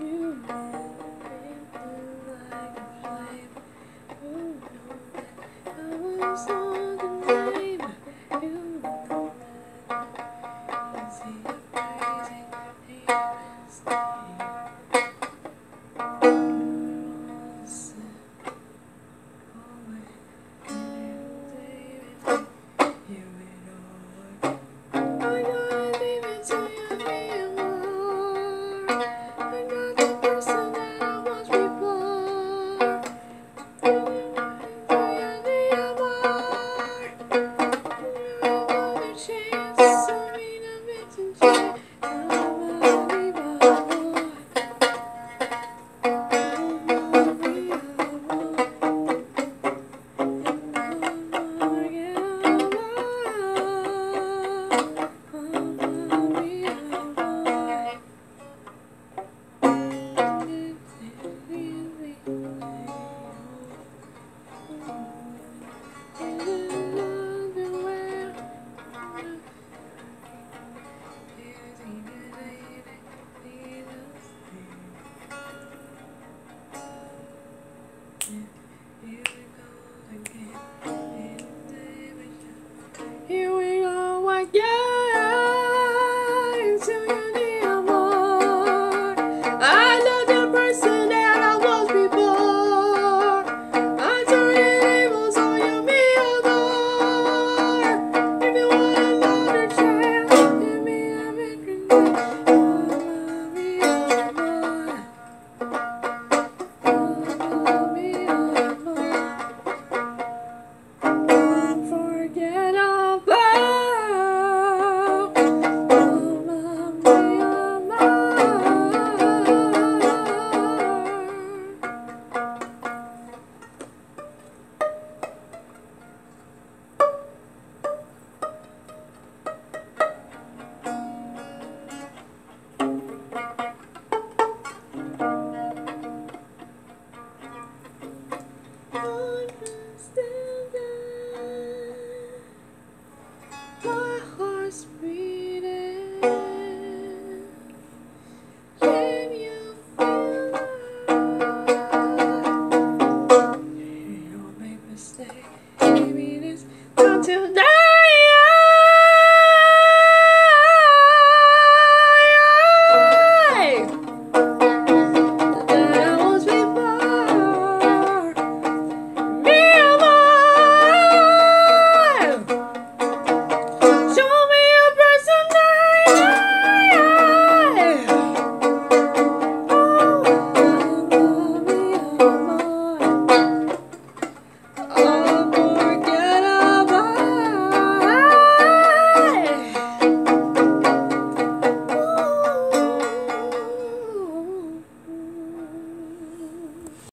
you big to.